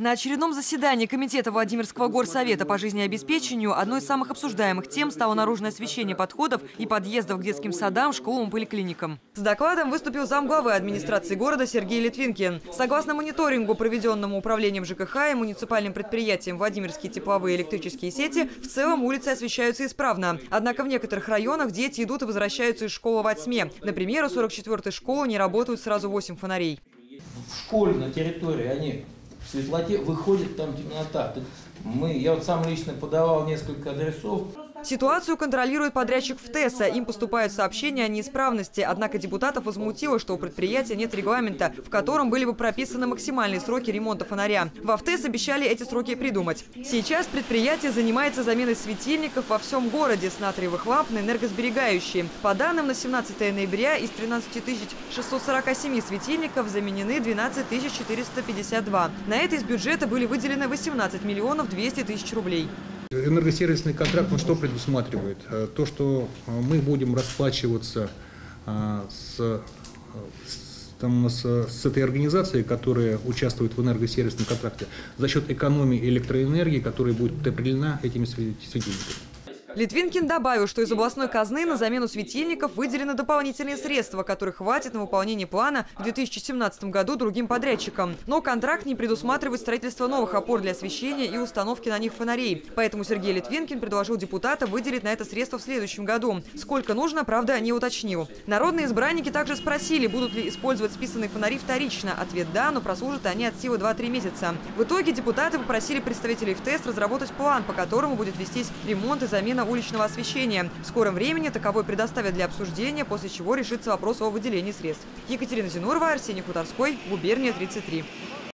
На очередном заседании Комитета Владимирского горсовета по жизнеобеспечению одной из самых обсуждаемых тем стало наружное освещение подходов и подъездов к детским садам, школам и поликлиникам. С докладом выступил замглавы администрации города Сергей Литвинкин. Согласно мониторингу, проведенному управлением ЖКХ и муниципальным предприятием Владимирские тепловые и электрические сети, в целом улицы освещаются исправно. Однако в некоторых районах дети идут и возвращаются из школы во тьме. Например, у 44-й школы не работают сразу 8 фонарей. В школе на территории они в светлоте, выходит там темнота. Мы, я вот сам лично подавал несколько адресов. Ситуацию контролирует подрядчик в ТЭСа. Им поступают сообщения о неисправности. Однако депутатов возмутило, что у предприятия нет регламента, в котором были бы прописаны максимальные сроки ремонта фонаря. В ТЭС обещали эти сроки придумать. Сейчас предприятие занимается заменой светильников во всем городе с натриевых ламп на энергосберегающие. По данным на 17 ноября из 13 647 светильников заменены 12 452. На это из бюджета были выделены 18 миллионов 200 тысяч рублей. Энергосервисный контракт, он что предусматривает? Э, то, что э, мы будем расплачиваться э, с, с, там, с, с этой организацией, которая участвует в энергосервисном контракте, за счет экономии электроэнергии, которая будет определена этими светильниками. Литвинкин добавил, что из областной казны на замену светильников выделены дополнительные средства, которых хватит на выполнение плана в 2017 году другим подрядчикам. Но контракт не предусматривает строительство новых опор для освещения и установки на них фонарей. Поэтому Сергей Литвинкин предложил депутатам выделить на это средства в следующем году. Сколько нужно, правда, не уточнил. Народные избранники также спросили, будут ли использовать списанные фонари вторично. Ответ «да», но прослужат они от силы 2-3 месяца. В итоге депутаты попросили представителей ФТС разработать план, по которому будет вестись ремонт и замена замена уличного освещения. В скором времени таковой предоставят для обсуждения, после чего решится вопрос о выделении средств. Екатерина Зинурова, Арсений Хуторской, Губерния 33.